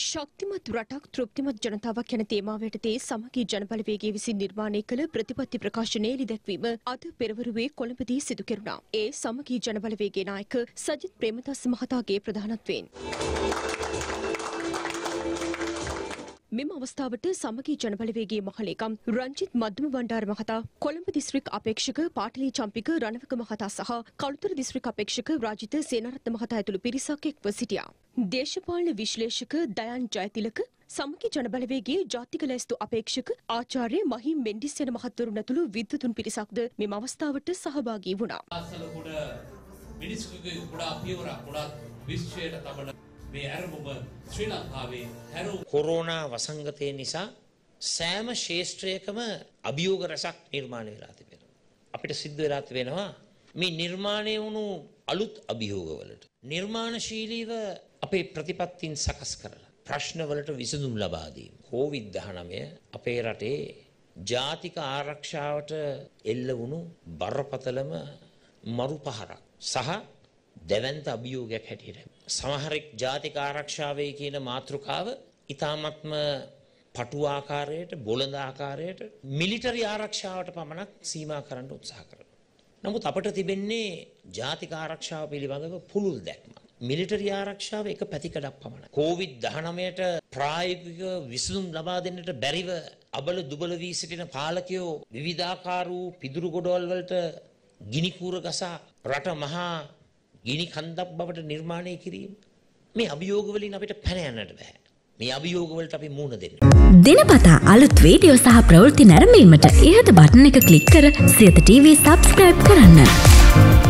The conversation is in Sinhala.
ශක්තිමත් රටක් තෘප්තිමත් ජනතාවක් යන තේමාව යටතේ සමගී ජනබලවේගයේ විසින් නිර්මාණය කළ ප්‍රතිපත්ති ප්‍රකාශනය එළි දැක්වීම අද පෙරවරුවේ කොළඹදී සිදු කෙරුණා. ඒ සමගී ජනබලවේගයේ නායක සජිත් ප්‍රේමදාස මහතාගේ ප්‍රධානත්වයෙන්. මෙම අවස්ථාවට සමගී ජනබලවේගේ මහලේකම් රංජිත් මධ්‍යම බණ්ඩාර මහතා කොළඹ දිස්ත්‍රික් අපේක්ෂක පාටලී චම්පික රණවක මහතා සහ කළුතර දිස්ත්‍රික් අපේක්ෂක රාජිත සේනාරත්න මහතා ඇතුළු පිරිසක් එක්ව සිටියා. දේශපාලන විශ්ලේෂක දයන් ජයතිලක සමගි ජනබලවේගේ ජාතික ලැස්තු අපේක්ෂක ආචාර්ය මහිම් මෙන්ඩිස් යන මහත්වරුන් ඇතුළු විද්වතුන් පිරිසක්ද මෙම අවස්ථාවට සහභාගී වුණා. මිනිස්කුගේ කුඩා පියවරක් කුඩා විශ්වයට තබන මේ ඇරඹුම ශ්‍රී ලංකාවේ හැරු කොරෝනා වසංගතය නිසා සෑම ශේෂත්‍රයකම අභියෝග රැසක් නිර්මාණය වෙලා තිබෙනවා. අපිට සිද්ධ වෙලා තිබෙනවා මේ නිර්මාණය වුණු අලුත් අභියෝගවලට. නිර්මාණශීලීව අපේ ප්‍රතිපත්තින් සකස් කරලා. ප්‍රශ්නවලට විසඳුම් ලබාදීම. කෝවිද් දහනමය අපේ රටේ ජාතික ආරක්ෂාවට එල්ල වුණු බරපතලම මරු පහරක්. සහ දැවන්ත අභියෝගයක් හැටියට. සමහරෙක් ජාතික ආරක්ෂාවේ කියන මාතෘකාව ඉතාමත්ම පටුආකාරයට බොළඳ ආකාරයට මිලිටරි ආරක්ෂාවට පමණක් සීමා කරන්න උත්සාහ කරන. නමුත් අපට තිබෙන්නේ ජාතික ආරක්ෂාව පිළිබඳව පුළුල් දැක්ම. මිලිටරි ආරක්ෂාව එක පැතිකඩක් පමණ. කෝවිඩ් දහනමයට ප්‍රායෝගික විසඳුම් ලබා දෙන්නට බැරිව අබල දුබල වී සිටින පාලකයෝ විවිධාකාර වූ පිදුරු ගොඩවල් වලට ගිනිකූර ගසා රට මහා ගිනි කන්දක් බවට නිර්මාණය කිරීම. මේ අභියෝගවලින් අපිට පැන යන්නට බෑ. මේ අභියෝගවලට අපි මුහුණ දෙන්න. දිනපතා අලුත් වීඩියෝ සහ ප්‍රවෘත්ති නැරඹීමට ඉහත බටන එක ක්ලික් කර සියත TV සබස්ක්‍රයිබ් කරන්න.